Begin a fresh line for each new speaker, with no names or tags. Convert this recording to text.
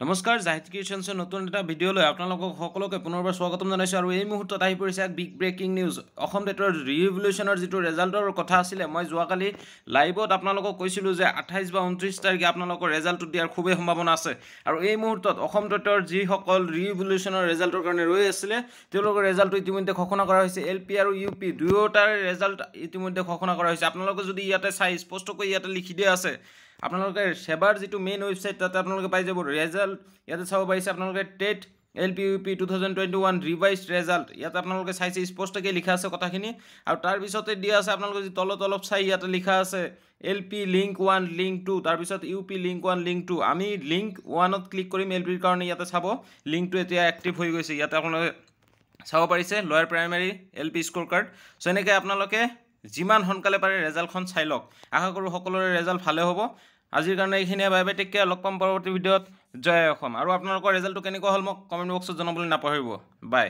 নমস্কাৰ জাহিদ কিচেন্সৰ নতুন এটা ভিডিঅ'লৈ আপোনালোকক সকলোকে পুনৰবাৰ স্বাগতম জনাইছোঁ আৰু এই মুহূৰ্তত আহি পৰিছে এক বিগ ব্ৰেকিং নিউজ অসম টেটৰ ৰিভলিউশ্যনৰ যিটো ৰেজাল্টৰ কথা আছিলে মই যোৱাকালি লাইভত আপোনালোকক কৈছিলোঁ যে আঠাইছ বা ঊনত্ৰিছ তাৰিখে আপোনালোকৰ ৰেজাল্টটো দিয়াৰ খুবেই সম্ভাৱনা আছে। আৰু এই মুহূৰ্তত অসম টেটৰ যিসকল ৰিভলিউশ্যনৰ ৰেজাল্টৰ কাৰণে ৰৈ আছিলে তেওঁলোকৰ ৰেজাল্টটো ইতিমধ্যে ঘোষণা কৰা হৈছে। এল পি আৰু ইউ পি দুয়োটাৰে ৰেজাল্ট ইতিমধ্যে ঘোষণা কৰা হৈছে। আপোনালোকে যদি ইয়াতে চাই স্পষ্টকৈ ইয়াতে লিখি দিয়া আছে আপোনালোকে সেৱাৰ যিটো মেইন ৱেবছাইট তাতে আপোনালোকে পাই যাব ৰেজাল্ট ইয়াতে চাব পাৰিছে আপোনালোকে TET L P U P two thousand twenty one revise result ইয়াতে আপোনালোকে চাইছে স্পষ্টকৈ লিখা আছে কথাখিনি। আৰু তাৰপিছতে দিয়া আছে আপোনালোকে যি তলত অলপ চাই ইয়াতে লিখা আছে L P link one link two তাৰপিছত U P link one link two আমি লিংক ওৱানত ক্লিক কৰিম এল পিৰ কাৰণে ইয়াতে চাব। লিংকটো এতিয়া এক্টিভ হৈ গৈছে। ইয়াতে আপোনালোকে চাব পাৰিছে lower primary L P score card show' এনেকৈ আপোনালোকে যিমান সোনকালে পাৰে ৰেজাল্টখন চাই লওক। আশা কৰোঁ সকলোৰে ৰেজাল্ট ভালে হ'ব। আজিৰ কাৰণে এইখিনিয়ে বাই বাই টেক কেয়াৰ লগ পাম পৰৱৰ্তী ভিডিঅ'ত। জয় অসম। আৰু আপোনালোকৰ ৰেজাল্টটো কেনেকুৱা হ'ল মোক কমেণ্ট বক্সত জনাবলৈ নাপাহৰিব। বাই।